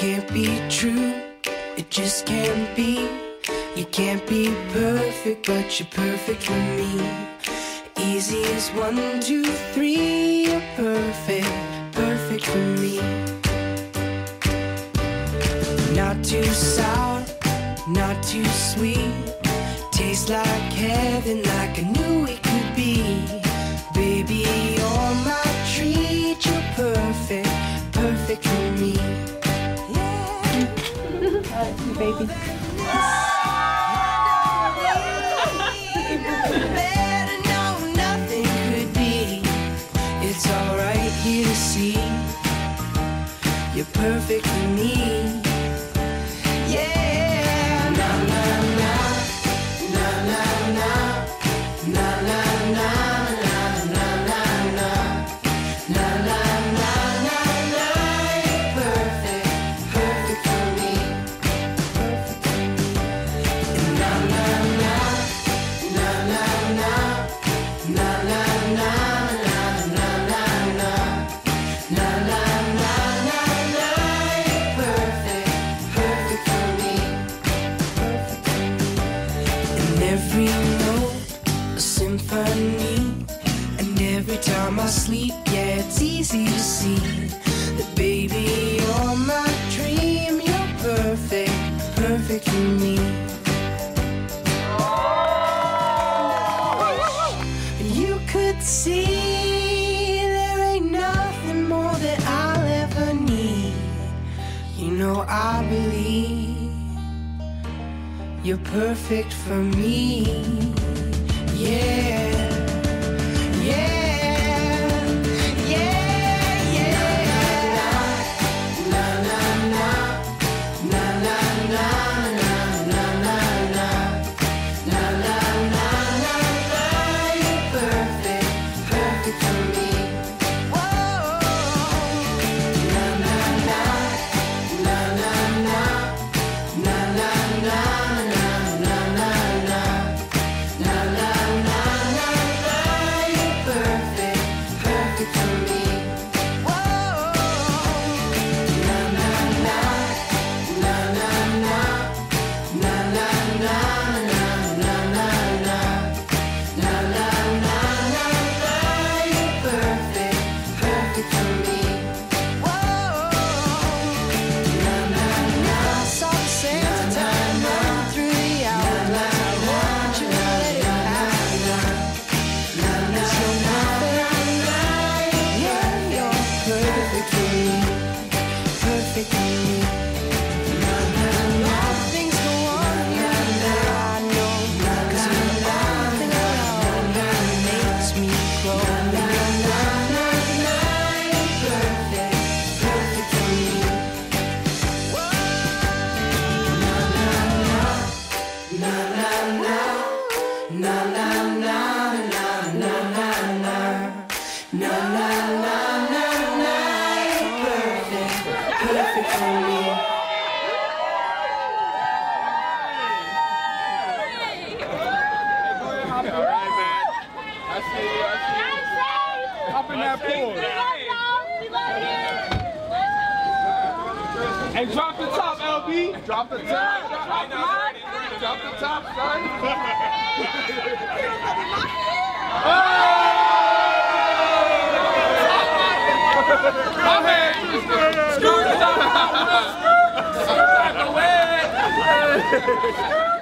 can't be true. It just can't be. You can't be perfect, but you're perfect for me. Easy as one, two, three. You're perfect, perfect for me. Not too sour, not too sweet. Tastes like heaven, like a new it It's alright here to see. You're perfect for me. Every time I sleep, yeah, it's easy to see that baby, you're my dream. You're perfect, perfect for me. You could see there ain't nothing more that I'll ever need. You know, I believe you're perfect for me. Yeah. Perfect. for you. In that pool. Hey, drop the top, LB. Drop the top. Drop the top. Drop the top, son. My man. Screw the top. Screw the top.